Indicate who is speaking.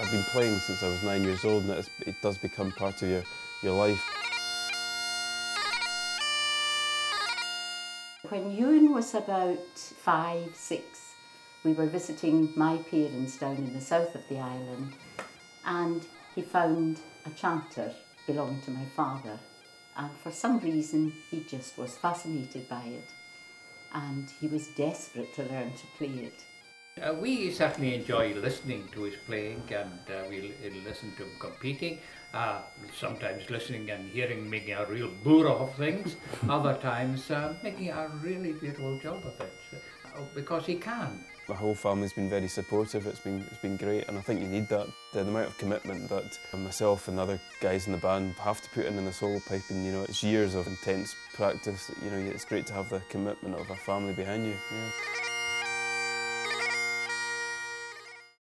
Speaker 1: I've been playing since I was nine years old and it, it does become part of your, your life.
Speaker 2: When Euan was about five, six, we were visiting my parents down in the south of the island and he found a chanter belonging to my father and for some reason he just was fascinated by it and he was desperate to learn to play it.
Speaker 3: Uh, we certainly enjoy listening to his playing and uh, we listen to him competing. Uh, sometimes listening and hearing making a real boor of things, other times uh, making a really beautiful job of it uh, because he can.
Speaker 1: The whole family's been very supportive, it's been, it's been great and I think you need that. The amount of commitment that myself and the other guys in the band have to put in in the solo piping, you know, it's years of intense practice, you know, it's great to have the commitment of a family behind you. Yeah.